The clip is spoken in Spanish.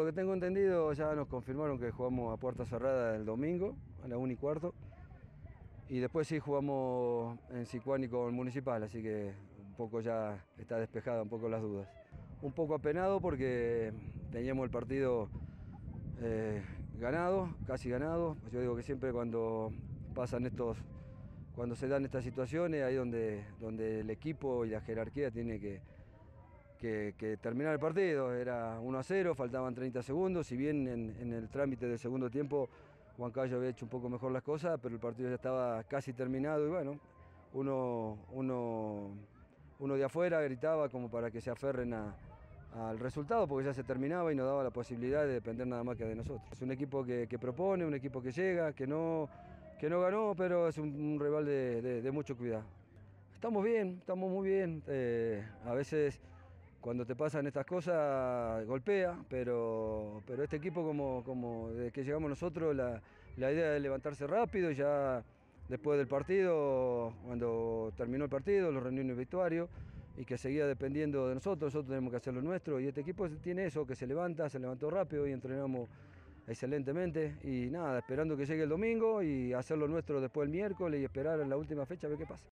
Lo que tengo entendido, ya nos confirmaron que jugamos a puerta cerrada el domingo, a la 1 y cuarto. Y después sí jugamos en Sicuani con Municipal, así que un poco ya está despejada un poco las dudas. Un poco apenado porque teníamos el partido eh, ganado, casi ganado. Yo digo que siempre cuando pasan estos, cuando se dan estas situaciones, ahí donde, donde el equipo y la jerarquía tiene que, que, terminar el partido. Era 1 a 0, faltaban 30 segundos, si bien en, en el trámite del segundo tiempo Juan Cayo había hecho un poco mejor las cosas, pero el partido ya estaba casi terminado y bueno, uno, uno, uno de afuera gritaba como para que se aferren al resultado porque ya se terminaba y nos daba la posibilidad de depender nada más que de nosotros. Es un equipo que, propone, un equipo que llega, que no, que no ganó, pero es un, rival de, mucho cuidado. Estamos bien, estamos muy bien. Eh, a veces cuando te pasan estas cosas golpea, pero, pero este equipo como, como desde que llegamos nosotros, la, idea es levantarse rápido, ya después del partido, cuando terminó el partido, los reuniones vestuarios, y que seguía dependiendo de nosotros, nosotros tenemos que hacer lo nuestro, y este equipo tiene eso, que se levanta, se levantó rápido y entrenamos excelentemente, y nada, esperando que llegue el domingo y hacer lo nuestro después el miércoles y esperar en la última fecha a ver qué pasa.